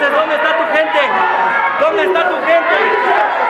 ¿dónde está tu gente? ¿Dónde está tu gente?